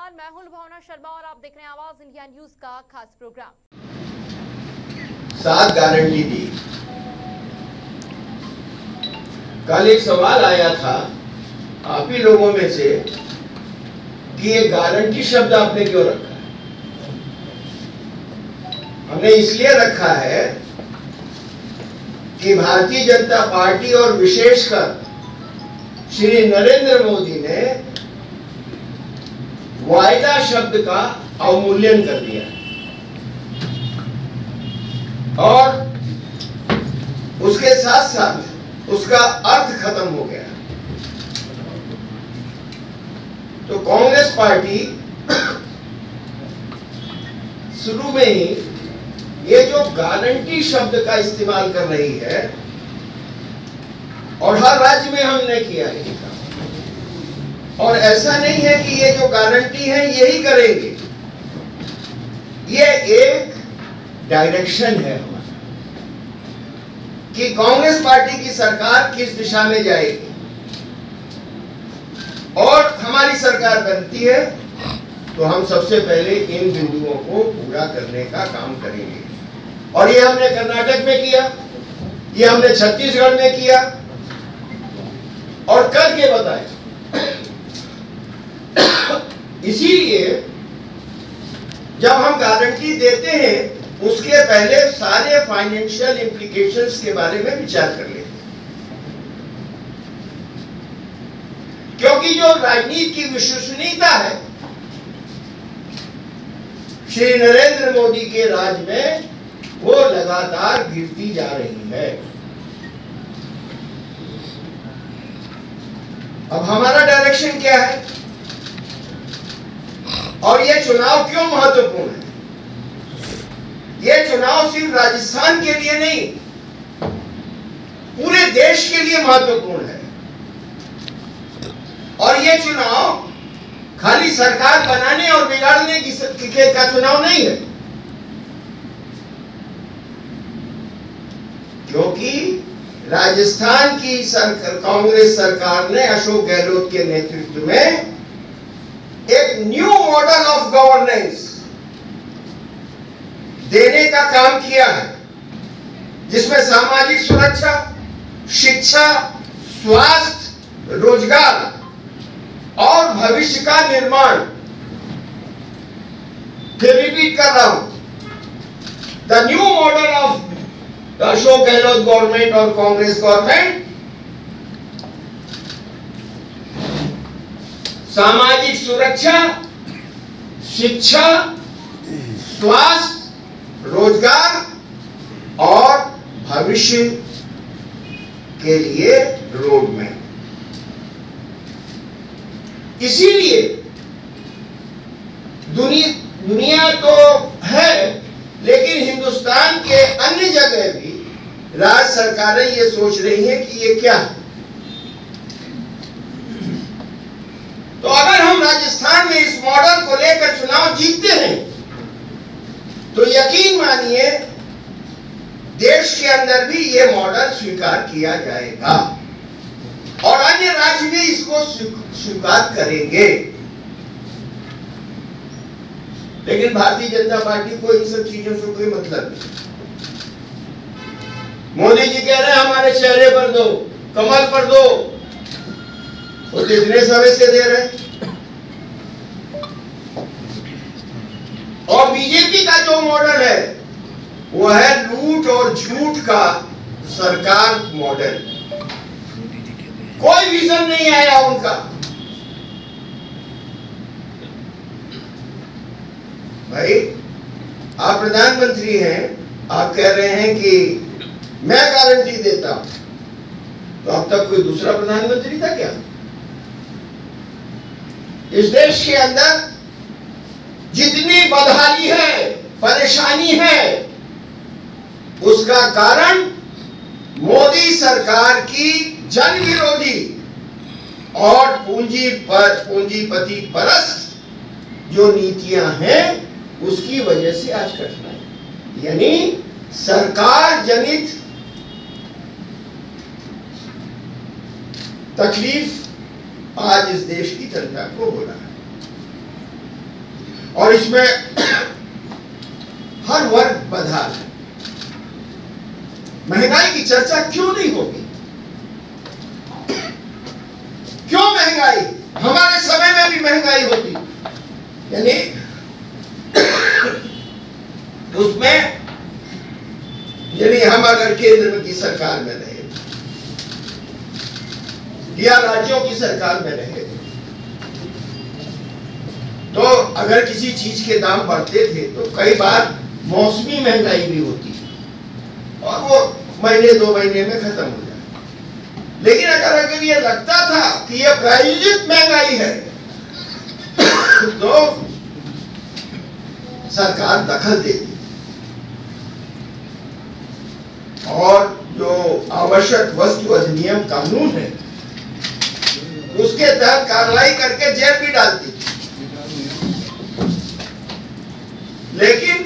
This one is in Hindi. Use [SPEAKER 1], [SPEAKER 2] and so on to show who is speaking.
[SPEAKER 1] शर्मा और आप देख रहे हैं आवाज़ इंडिया न्यूज़ का खास प्रोग्राम।
[SPEAKER 2] सात गारंटी दी। कल एक सवाल आया था, आप ही लोगों में से, कि ये गारंटी शब्द आपने क्यों रखा है? हमने इसलिए रखा है कि भारतीय जनता पार्टी और विशेषकर श्री नरेंद्र मोदी ने वायदा शब्द का अवमूल्यन कर दिया। और उसके साथ साथ उसका अर्थ खत्म हो गया। तो कांग्रेस पार्टी शुरू में ही ये जो गारंटी शब्द का इस्तेमाल कर रही है, और हर राज्य में हमने किया है। और ऐसा नहीं है कि ये जो गारंटी है, यही करेंगे। ये एक डायरेक्शन है हमारा, कि कांग्रेस पार्टी की सरकार किस दिशा में जाएगी। और हमारी सरकार बनती है तो हम सबसे पहले इन बिंदुओं को पूरा करने का काम करेंगे। और ये हमने कर्नाटक में किया, ये हमने छत्तीसगढ़ में किया, और करके बताया। इसीलिए जब हम गारंटी देते हैं, उसके पहले सारे फाइनेंशियल इंप्लीकेशंस के बारे में विचार कर लेते हैं। क्योंकि जो राजनीति की विश्वसनीयता है, श्री नरेंद्र मोदी के राज में वो लगातार गिरती जा रही है। अब हमारा डायरेक्शन क्या है? और ये चुनाव क्यों महत्वपूर्ण? है ये चुनाव सिर्फ़ राजस्थान के लिए नहीं, पूरे देश के लिए महत्वपूर्ण है। और ये चुनाव खाली सरकार बनाने और बिगाड़ने की के का चुनाव नहीं है। क्योंकि राजस्थान की सरकार कांग्रेस सरकार ने अशोक गहलोत के नेतृत्व में मॉडल ऑफ़ गवर्नेंस देने का काम किया है, जिसमें सामाजिक सुरक्षा, शिक्षा, स्वास्थ्य, रोज़गार और भविष्य का निर्माण। फिर रिपीट कर रहा हूँ। The new model of Ashok Gehlot government और कांग्रेस गवर्नमेंट सामाजिक सुरक्षा शिक्षा स्वास्थ्य रोज़गार और भविष्य के लिए रोड मैप। इसीलिए दुनिया दुनिया तो है, लेकिन हिंदुस्तान के अन्य जगह भी राज्य सरकारें ये सोच रही हैं कि ये क्या है? तो अगर हम राजस्थान में इस मॉडल को लेकर चुनाव जीतते हैं तो यकीन मानिए, देश के अंदर भी यह मॉडल स्वीकार किया जाएगा। और अन्य राज्य भी इसको स्वीकार करेंगे। लेकिन भारतीय जनता पार्टी को इन सब चीज़ों से कोई मतलब नहीं। मोदी जी कह रहे हैं, हमारे चेहरे पर दो कमल पर दो वो इतने समय से दे रहे और बीजेपी का जो मॉडल है, वो है लूट और झूठ का सरकार मॉडल कोई विजन नहीं आया उनका। भाई, आप प्रधानमंत्री हैं, आप कह रहे हैं कि मैं गारंटी देता हूँ। तो अब तक कोई दूसरा प्रधानमंत्री था क्या? इस देश के अंदर जितनी बदहाली है, परेशानी है, उसका कारण मोदी सरकार की जन विरोधी और पूंजी पर, पूंजीपति परस्त जो नीतियाँ हैं, उसकी वजह से आज कठिनाई। यानी सरकार जनित तकलीफ़ आज इस देश की जनता को हो रहा है। और इसमें हर वर्ग बधा है। महँगाई की चर्चा क्यों नहीं होगी? क्यों महँगाई? हमारे समय में भी महँगाई होती। यानी उसमें, यानी हम अगर केंद्र की सरकार में रहे या राज्यों की सरकार में रहे। तो अगर किसी चीज़ के दाम बढ़ते थे तो कई बार मौसमी महँगाई भी होती और वो महीने, दो महीने में खत्म हो जाए लेकिन अगर अगर ये लगता था कि ये प्रायोजित महँगाई है तो सरकार दखल देती और जो आवश्यक वस्तु अधिनियम कानून है उसके तहत कार्रवाई करके जेल भी डालती। लेकिन